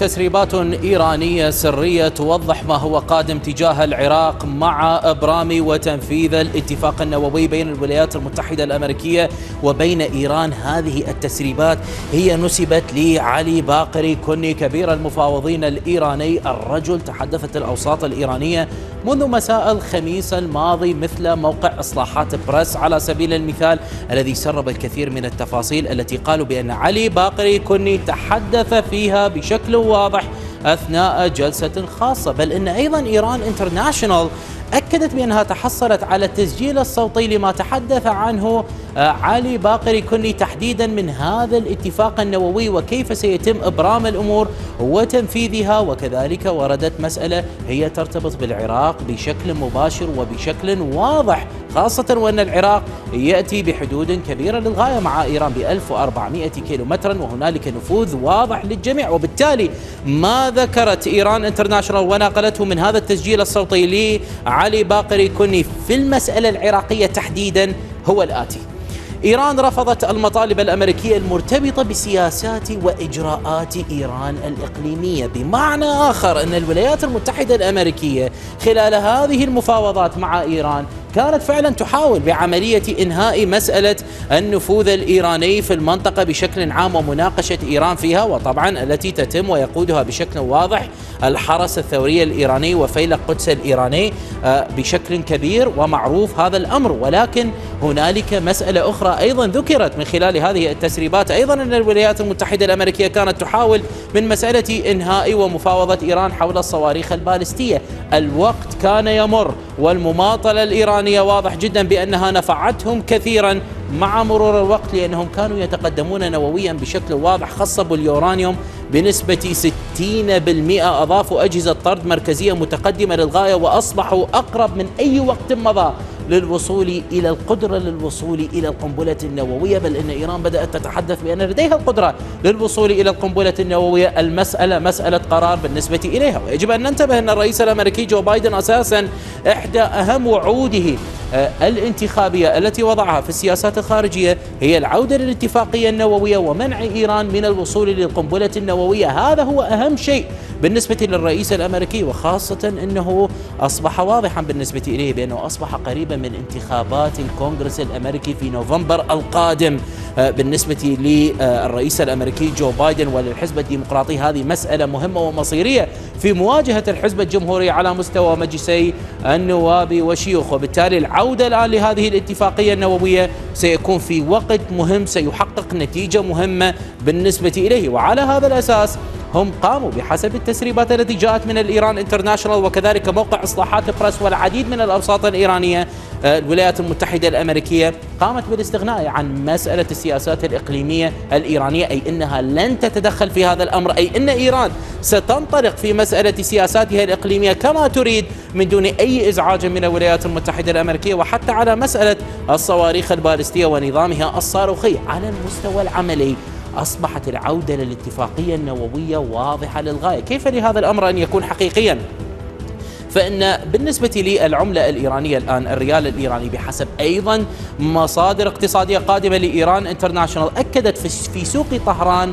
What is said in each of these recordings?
تسريبات إيرانية سرية توضح ما هو قادم تجاه العراق مع إبرام وتنفيذ الاتفاق النووي بين الولايات المتحدة الأمريكية وبين إيران. هذه التسريبات هي نسبت لعلي باقري كني كبير المفاوضين الإيراني. الرجل تحدثت الأوساط الإيرانية منذ مساء الخميس الماضي مثل موقع إصلاحات بريس. على سبيل المثال الذي سرب الكثير من التفاصيل التي قالوا بأن علي باقري كني تحدث فيها بشكل واضح أثناء جلسة خاصة. بل إن أيضا إيران انترناشونال أكدت بأنها تحصلت على التسجيل الصوتي لما تحدث عنه آه، علي باقري كني تحديدا من هذا الاتفاق النووي وكيف سيتم إبرام الأمور وتنفيذها. وكذلك وردت مسألة هي ترتبط بالعراق بشكل مباشر وبشكل واضح خاصة وأن العراق يأتي بحدود كبيرة للغاية مع إيران ب 1400 كيلو مترا وهنالك نفوذ واضح للجميع. وبالتالي ما ذكرت إيران انترناشونال ونقلته من هذا التسجيل الصوتي لعلي باقري كني في المسألة العراقية تحديدا هو الآتي. إيران رفضت المطالب الأمريكية المرتبطة بسياسات وإجراءات إيران الإقليمية بمعنى آخر أن الولايات المتحدة الأمريكية خلال هذه المفاوضات مع إيران كانت فعلا تحاول بعملية إنهاء مسألة النفوذ الإيراني في المنطقة بشكل عام ومناقشة إيران فيها وطبعا التي تتم ويقودها بشكل واضح الحرس الثوري الإيراني وفيلق قدس الإيراني آه، بشكل كبير ومعروف هذا الأمر. ولكن هنالك مسألة أخرى أيضا ذكرت من خلال هذه التسريبات. أيضا أن الولايات المتحدة الأمريكية كانت تحاول من مسألة إنهاء ومفاوضة إيران حول الصواريخ البالستية. الوقت كان يمر. والمماطلة الإيرانية واضح جدا بأنها نفعتهم كثيرا مع مرور الوقت لأنهم كانوا يتقدمون نوويا بشكل واضح خصبوا اليورانيوم بنسبة 60% أضافوا أجهزة طرد مركزية متقدمة للغاية وأصبحوا أقرب من أي وقت مضى. للوصول إلى القدرة للوصول إلى القنبلة النووية بل إن إيران بدأت تتحدث بأن لديها القدرة للوصول إلى القنبلة النووية. المسألة مسألة قرار بالنسبة إليها. ويجب أن ننتبه أن الرئيس الأمريكي جو بايدن أساسا إحدى أهم وعوده آه، الانتخابية التي وضعها في السياسات الخارجية هي العودة للاتفاقية النووية ومنع إيران من الوصول للقنبلة النووية. هذا هو أهم شيء بالنسبة للرئيس الأمريكي وخاصة أنه أصبح واضحا بالنسبة إليه بأنه أصبح قريبا من انتخابات الكونغرس الأمريكي في نوفمبر القادم. آه، بالنسبة للرئيس الأمريكي جو بايدن وللحزب الديمقراطي هذه مسألة مهمة ومصيرية في مواجهة الحزب الجمهوري على مستوى مجلسي النواب والشيوخ وبالتالي العودة الآن لهذه الاتفاقية النووية سيكون في وقت مهم سيحقق نتيجة مهمة بالنسبة إليه. وعلى هذا الأساس هم قاموا بحسب التسريبات التي جاءت من الإيران انترناشونال وكذلك موقع إصلاحات بريس والعديد من الأوساط الإيرانية الولايات المتحدة الأمريكية قامت بالاستغناء عن مسألة السياسات الإقليمية الإيرانية أي أنها لن تتدخل في هذا الأمر أي أن إيران ستنطلق في مسألة سياساتها الإقليمية كما تريد من دون أي إزعاج من الولايات المتحدة الأمريكية وحتى على مسألة الصواريخ البالستية ونظامها الصاروخي. على المستوى العملي أصبحت العودة للاتفاقية النووية واضحة للغاية. كيف لهذا الأمر أن يكون حقيقيا؟ فإن بالنسبة للعملة الإيرانية الآن الريال الإيراني بحسب أيضا مصادر اقتصادية قادمة لإيران انترناشونال أكدت في سوق طهران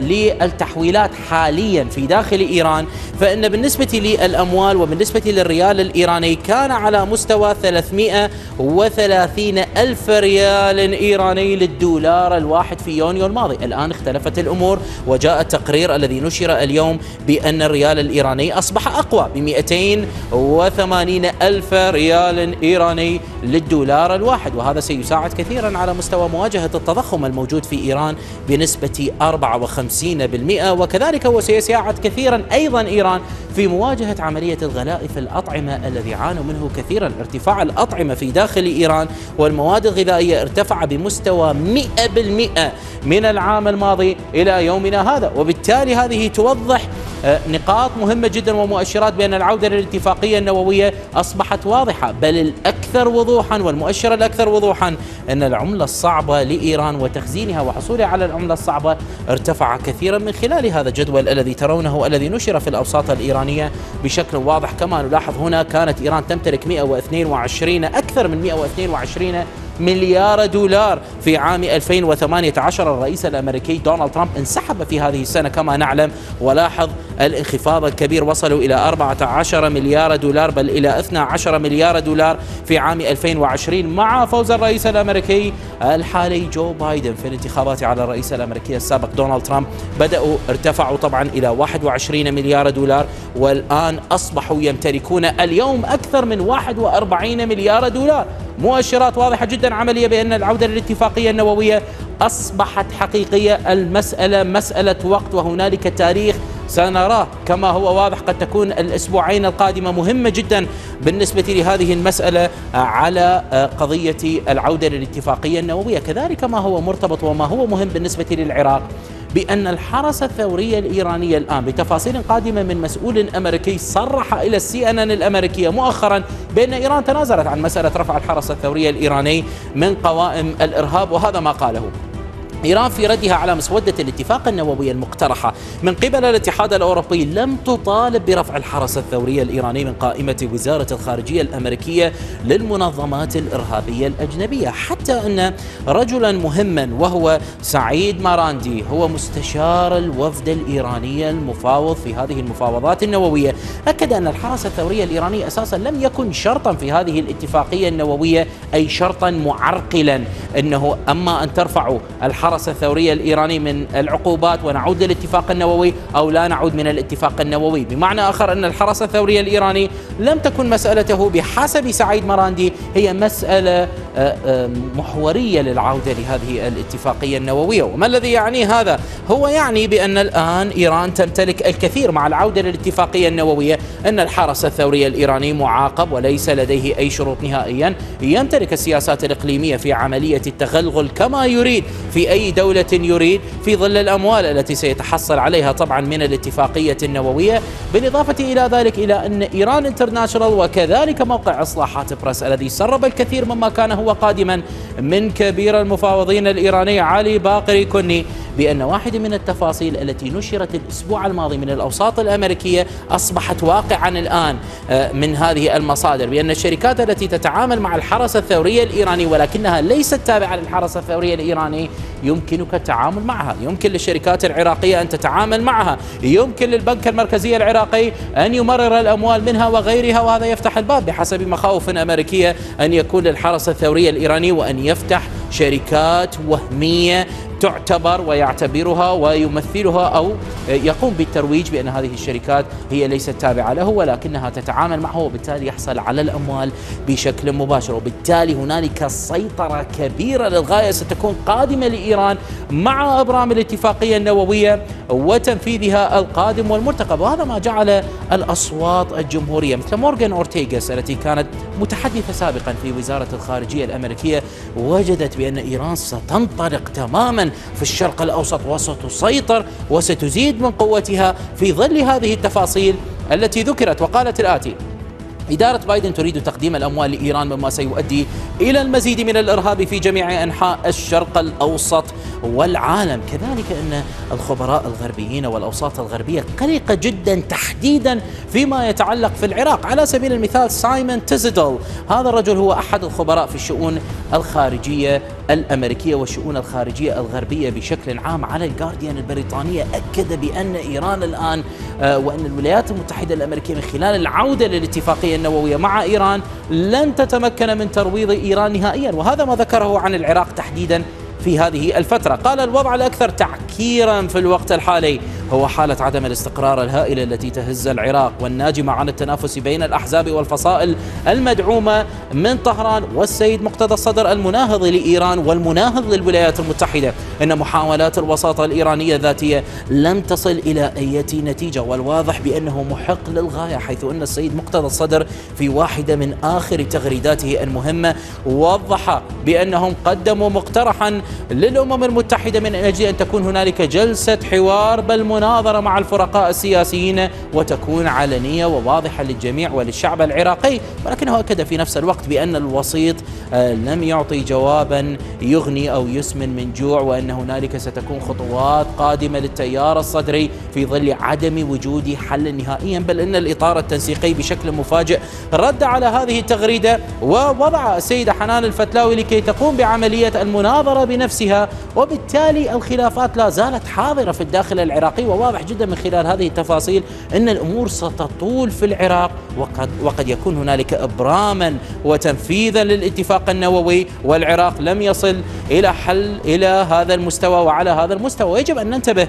للتحويلات حاليا في داخل إيران. فإن بالنسبة للأموال وبالنسبة للريال الإيراني كان على مستوى 330 ألف ريال إيراني للدولار الواحد في يونيو الماضي. الآن اختلفت الأمور وجاء التقرير الذي نشر اليوم بأن الريال الإيراني أصبح أقوى ب 280 ألف ريال إيراني للدولار الواحد وهذا سيساعد كثيرا على مستوى مواجهة التضخم الموجود في إيران بنسبة 54% وكذلك هو سيساعد كثيرا أيضا إيران في مواجهة عملية الغلاء في الأطعمة الذي عانوا منه كثيرا. ارتفاع الأطعمة في داخل إيران والمواد الغذائية ارتفع بمستوى 100% من العام الماضي إلى يومنا هذا وبالتالي هذه توضح نقاط مهمة جدا ومؤشرات بأن العودة للاتفاقية النووية أصبحت واضحة بل الأكثر وضوحا والمؤشر الأكثر وضوحا أن العملة الصعبة لإيران وتخزينها وحصولها على العملة الصعبة ارتفع كثيرا من خلال هذا الجدول الذي ترونه الذي نشر في الأوساط الإيرانية بشكل واضح. كما نلاحظ هنا كانت إيران تمتلك 122 أكثر من 122 مليار دولار. في عام 2018 الرئيس الأمريكي دونالد ترامب انسحب في هذه السنة كما نعلم. ولاحظ الانخفاض الكبير وصلوا إلى 14 مليار دولار بل إلى 12 مليار دولار في عام 2020 مع فوز الرئيس الأمريكي الحالي جو بايدن في الانتخابات على الرئيس الأمريكي السابق دونالد ترامب. بدأوا ارتفعوا طبعا إلى 21 مليار دولار والآن أصبحوا يمتلكون اليوم أكثر من 41 مليار دولار. مؤشرات واضحة جدا عملية بأن العودة للاتفاقية النووية أصبحت حقيقية. المسألة مسألة وقت وهنالك تاريخ سنراه. كما هو واضح قد تكون الأسبوعين القادمة مهمة جدا بالنسبة لهذه المسألة على قضية العودة للاتفاقية النووية. كذلك ما هو مرتبط وما هو مهم بالنسبة للعراق؟ بأن الحرس الثوري الإيراني الآن بتفاصيل قادمة من مسؤول أمريكي صرح إلى السي أن الأمريكية مؤخرا بأن إيران تنازلت عن مسألة رفع الحرس الثوري الإيراني من قوائم الإرهاب وهذا ما قاله. إيران في ردها على مسودة الاتفاق النووي المقترحة. من قبل الاتحاد الأوروبي لم تطالب برفع الحرس الثوري الإيراني من قائمة وزارة الخارجية الأمريكية للمنظمات الإرهابية الأجنبية حتى أن رجلا مهما وهو سعيد ماراندي هو مستشار الوفد الإيراني المفاوض في هذه المفاوضات النووية. أكد أن الحرس الثوري الإيراني أساسا لم يكن شرطا في هذه الاتفاقية النووية أي شرطا معرقلا. أنه أما أن ترفعوا الحرس الحرس الثوري الإيراني من العقوبات ونعود للاتفاق النووي أو لا نعود من الاتفاق النووي. بمعنى آخر أن الحرس الثوري الإيراني لم تكن مسألته بحسب سعيد مراندي هي مسألة آه، محورية للعودة لهذه الاتفاقية النووية. وما الذي يعني هذا؟ هو يعني بأن الآن إيران تمتلك الكثير مع العودة للاتفاقية النووية أن الحرس الثوري الإيراني معاقب وليس لديه أي شروط نهائيا. يمتلك السياسات الإقليمية في عملية التغلغل كما يريد في أي دولة يريد في ظل الأموال التي سيتحصل عليها طبعا من الاتفاقية النووية بالإضافة إلى ذلك إلى أن إيران انترناشونال وكذلك موقع إصلاحات بريس الذي سرب الكثير مما كان هو قادما من كبير المفاوضين الإيراني علي باقري كني بأن واحدة من التفاصيل التي نشرت الأسبوع الماضي من الأوساط الأمريكية أصبحت واقعا الآن آه، من هذه المصادر بأن الشركات التي تتعامل مع الحرس الثوري الإيراني ولكنها ليست تابعة للحرس الثوري الإيراني يمكنك التعامل معها. يمكن للشركات العراقية أن تتعامل معها. يمكن للبنك المركزي العراقي أن يمرر الأموال منها وغيرها وهذا يفتح الباب بحسب مخاوف أمريكية أن يكون للحرس الثوري الإيراني وأن يفتح شركات وهمية تعتبر ويعتبرها ويمثلها أو يقوم بالترويج بأن هذه الشركات هي ليست تابعة له ولكنها تتعامل معه وبالتالي يحصل على الأموال بشكل مباشر. وبالتالي هنالك سيطرة كبيرة للغاية ستكون قادمة لإيران مع إبرام الاتفاقية النووية وتنفيذها القادم والمرتقب. وهذا ما جعل الأصوات الجمهورية مثل مورغان أورتيغاس التي كانت متحدثة سابقا في وزارة الخارجية الأمريكية وجدت بأن إيران ستنطلق تماما في الشرق الأوسط وستسيطر وستزيد من قوتها في ظل هذه التفاصيل التي ذكرت وقالت الآتي إدارة بايدن تريد تقديم الأموال لإيران مما سيؤدي إلى المزيد من الإرهاب في جميع أنحاء الشرق الأوسط والعالم. كذلك أن الخبراء الغربيين والأوساط الغربية قلقة جدا تحديدا فيما يتعلق في العراق. على سبيل المثال سايمون تيزيدل هذا الرجل هو أحد الخبراء في الشؤون الخارجية الأمريكية والشؤون الخارجية الغربية بشكل عام على الجارديان البريطانية أكد بأن إيران الآن آه، وأن الولايات المتحدة الأمريكية من خلال العودة للاتفاقية النووية مع إيران لن تتمكن من ترويض إيران نهائيا وهذا ما ذكره عن العراق تحديدا في هذه الفترة. قال الوضع الأكثر تعكيرا في الوقت الحالي. هو حالة عدم الاستقرار الهائلة التي تهز العراق والناجمة عن التنافس بين الأحزاب والفصائل المدعومة من طهران والسيد مقتدى الصدر المناهض لإيران والمناهض للولايات المتحدة. إن محاولات الوساطة الإيرانية الذاتية لم تصل إلى أي نتيجة والواضح بأنه محق للغاية حيث أن السيد مقتدى الصدر في واحدة من آخر تغريداته المهمة وضح بأنهم قدموا مقترحا للأمم المتحدة من أجل أن تكون هنالك جلسة حوار بالمناسبة مناظرة مع الفرقاء السياسيين وتكون علنية وواضحة للجميع وللشعب العراقي ولكنه أكد في نفس الوقت بأن الوسيط آه، لم يعطي جوابا يغني أو يسمن من جوع وأن هنالك ستكون خطوات قادمة للتيار الصدري في ظل عدم وجود حل نهائيا بل إن الإطار التنسيقي بشكل مفاجئ رد على هذه التغريدة ووضع السيدة حنان الفتلاوي لكي تقوم بعملية المناظرة بنفسها وبالتالي الخلافات لا زالت حاضرة في الداخل العراقي. وواضح جدا من خلال هذه التفاصيل أن الأمور ستطول في العراق وقد, وقد يكون هنالك إبراما وتنفيذا للاتفاق النووي والعراق لم يصل إلى حل إلى هذا المستوى وعلى هذا المستوى. ويجب أن ننتبه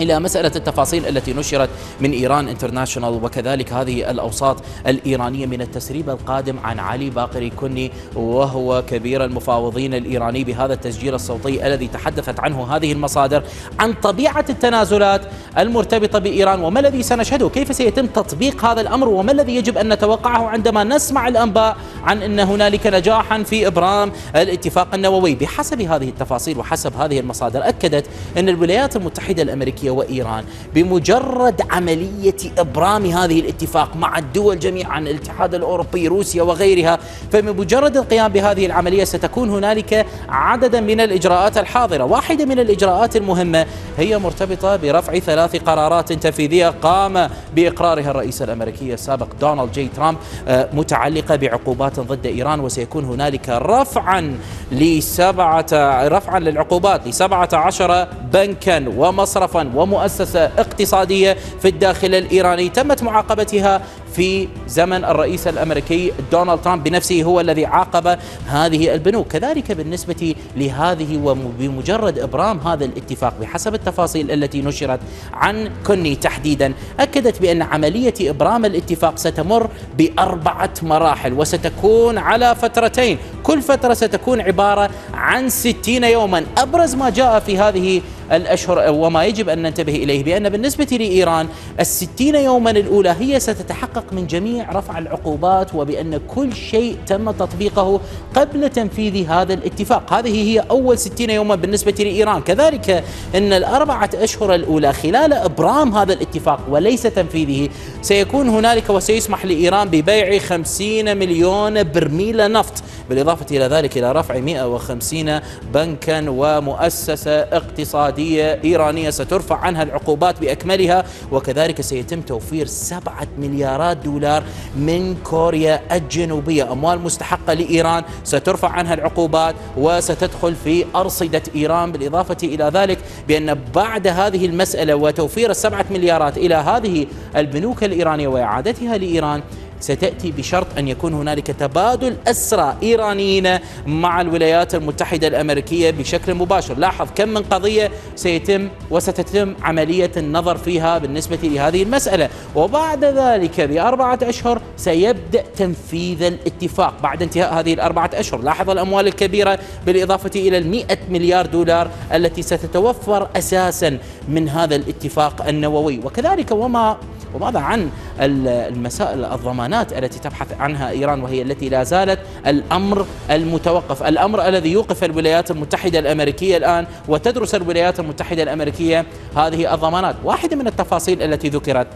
إلى مسألة التفاصيل التي نشرت من إيران انترناشونال وكذلك هذه الأوساط الإيرانية من التسريب القادم عن علي باقري كني وهو كبير المفاوضين الإيراني بهذا التسجيل الصوتي الذي تحدثت عنه هذه المصادر عن طبيعة التنازلات المرتبطة بإيران وما الذي سنشهده كيف سيتم تطبيق هذا الأمر؟ وما الذي يجب أن نتوقعه عندما نسمع الأنباء عن أن هنالك نجاحا في إبرام الاتفاق النووي؟ بحسب هذه التفاصيل وحسب هذه المصادر أكدت أن الولايات المتحدة الأمريكية روسيا وإيران بمجرد عملية إبرام هذه الاتفاق مع الدول جميعا الاتحاد الأوروبي روسيا وغيرها فبمجرد القيام بهذه العملية ستكون هنالك عددا من الإجراءات الحاضرة. واحدة من الإجراءات المهمة هي مرتبطة برفع ثلاث قرارات تنفيذية قام بإقرارها الرئيس الأمريكي السابق دونالد جي ترامب آه، متعلقة بعقوبات ضد إيران وسيكون هنالك رفعا لسبعة رفعا للعقوبات لسبعة عشر بنكا ومصرفا. ومؤسسة اقتصادية في الداخل الإيراني. تمت معاقبتها في زمن الرئيس الأمريكي دونالد ترامب بنفسه هو الذي عاقب هذه البنوك، كذلك بالنسبة لهذه وبمجرد إبرام هذا الاتفاق بحسب التفاصيل التي نشرت عن كوني تحديدا، أكدت بأن عملية إبرام الاتفاق ستمر بأربعة مراحل وستكون على فترتين، كل فترة ستكون عبارة عن 60 يوما، أبرز ما جاء في هذه الأشهر وما يجب أن ننتبه إليه بأن بالنسبة لإيران الستين يوما الأولى هي ستتحقق من جميع رفع العقوبات وبأن كل شيء تم تطبيقه قبل تنفيذ هذا الاتفاق. هذه هي أول ستين يوما بالنسبة لإيران. كذلك أن الأربعة أشهر الأولى خلال إبرام هذا الاتفاق وليس تنفيذه سيكون هنالك وسيسمح لإيران ببيع 50 مليون برميل نفط بالإضافة إلى ذلك إلى رفع 150 بنكا ومؤسسة اقتصادية. إيرانية سترفع عنها العقوبات بأكملها وكذلك سيتم توفير 7 مليارات دولار من كوريا الجنوبية. أموال مستحقة لإيران سترفع عنها العقوبات وستدخل في أرصدة إيران بالإضافة إلى ذلك بأن بعد هذه المسألة وتوفير السبعة مليارات إلى هذه البنوك الإيرانية وإعادتها لإيران ستأتي بشرط أن يكون هنالك تبادل أسرى إيرانيين مع الولايات المتحدة الأمريكية بشكل مباشر. لاحظ كم من قضية سيتم وستتم عملية النظر فيها بالنسبة لهذه المسألة. وبعد ذلك بأربعة أشهر سيبدأ تنفيذ الاتفاق بعد انتهاء هذه الأربعة أشهر. لاحظ الأموال الكبيرة بالإضافة إلى المئة مليار دولار التي ستتوفر أساسا من هذا الاتفاق النووي. وكذلك وما وماذا عن المسائل الضمانات التي تبحث عنها إيران وهي التي لا زالت الأمر المتوقف. الأمر الذي يوقف الولايات المتحدة الأمريكية الآن وتدرس الولايات المتحدة الأمريكية هذه الضمانات. واحدة من التفاصيل التي ذكرت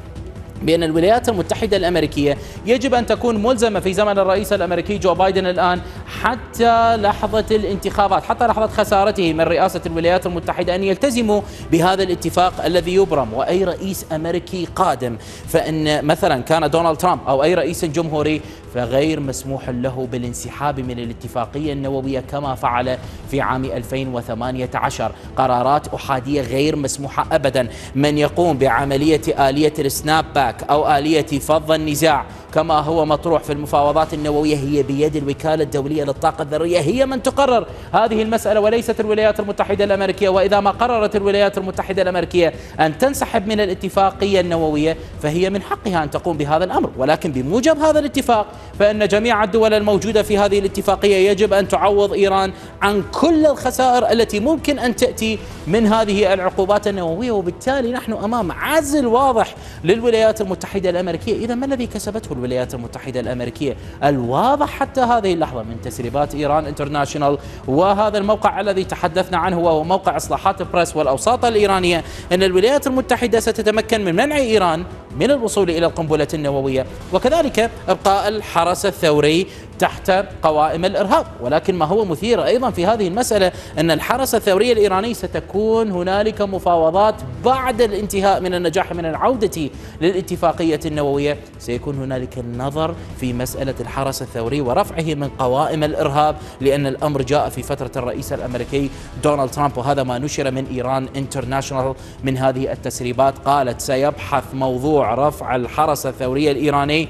بأن الولايات المتحدة الأمريكية يجب أن تكون ملزمة في زمن الرئيس الأمريكي جو بايدن الآن حتى لحظة الانتخابات حتى لحظة خسارته من رئاسة الولايات المتحدة أن يلتزموا بهذا الاتفاق الذي يبرم. وأي رئيس أمريكي قادم؟ فإن مثلا كان دونالد ترامب أو أي رئيس جمهوري فغير مسموح له بالانسحاب من الاتفاقية النووية كما فعل في عام 2018 قرارات أحادية غير مسموحة أبدا. من يقوم بعملية آلية ال snapback أو آلية فض النزاع كما هو مطروح في المفاوضات النووية هي بيد الوكالة الدولية للطاقة الذرية هي من تقرر هذه المسألة وليست الولايات المتحدة الأمريكية. وإذا ما قررت الولايات المتحدة الأمريكية أن تنسحب من الاتفاقية النووية فهي من حقها أن تقوم بهذا الأمر. ولكن بموجب هذا الاتفاق فإن جميع الدول الموجودة في هذه الاتفاقية يجب أن تعوض إيران عن كل الخسائر التي ممكن أن تأتي من هذه العقوبات النووية. وبالتالي نحن أمام عزل واضح للولايات المتحدة الأمريكية. إذا ما الذي كسبته الولايات المتحدة الأمريكية. الواضح حتى هذه اللحظة من تسريبات إيران انترناشونال وهذا الموقع الذي تحدثنا عنه وهو موقع إصلاحات بريس والأوساط الإيرانية. أن الولايات المتحدة ستتمكن من منع إيران من الوصول إلى القنبلة النووية. وكذلك إبقاء الحرس الثوري تحت قوائم الإرهاب. ولكن ما هو مثير أيضا في هذه المسألة أن الحرس الثوري الإيراني ستكون هنالك مفاوضات بعد الانتهاء من النجاح من العودة للاتفاقية النووية. سيكون هنالك النظر في مسألة الحرس الثوري ورفعه من قوائم الإرهاب لأن الأمر جاء في فترة الرئيس الأمريكي دونالد ترامب وهذا ما نشر من إيران انترناشونال من هذه التسريبات. قالت سيبحث موضوع رفع الحرس الثوري الإيراني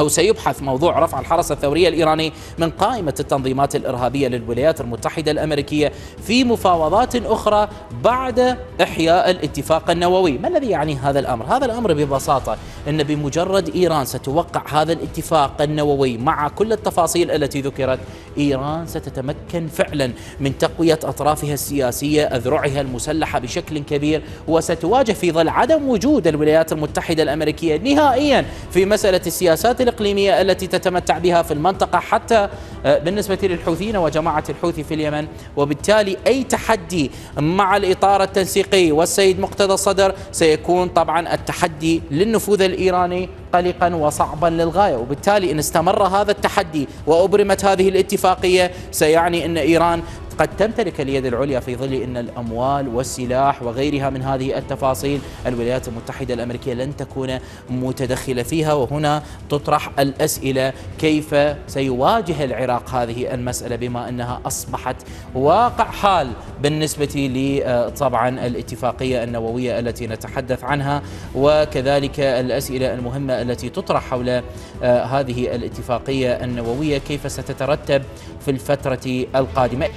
أو سيبحث موضوع رفع الحرس الثوري الإيراني من قائمة التنظيمات الإرهابية للولايات المتحدة الأمريكية في مفاوضات أخرى بعد إحياء الاتفاق النووي ما الذي يعني هذا الأمر؟ هذا الأمر ببساطة أن بمجرد إيران ستوقع هذا الاتفاق النووي مع كل التفاصيل التي ذكرت إيران ستتمكن فعلا من تقوية أطرافها السياسية أذرعها المسلحة بشكل كبير وستواجه في ظل عدم وجود الولايات المتحدة الأمريكية نهائيا في مسألة السياسات الإقليمية التي تتمتع بها في المنطقة حتى آه، بالنسبة للحوثيين وجماعة الحوثي في اليمن. وبالتالي أي تحدي مع الإطار التنسيقي والسيد مقتدى الصدر سيكون طبعا التحدي للنفوذ الإيراني قلقا وصعبا للغاية. وبالتالي إن استمر هذا التحدي وأبرمت هذه الاتفاقية سيعني أن إيران قد تمتلك اليد العليا في ظل إن الأموال والسلاح وغيرها من هذه التفاصيل الولايات المتحدة الأمريكية لن تكون متدخلة فيها وهنا تطرح الأسئلة كيف سيواجه العراق هذه المسألة بما أنها أصبحت واقع حال بالنسبة لي طبعا الاتفاقية النووية التي نتحدث عنها وكذلك الأسئلة المهمة التي تطرح حول آه، هذه الاتفاقية النووية كيف ستترتب في الفترة القادمة.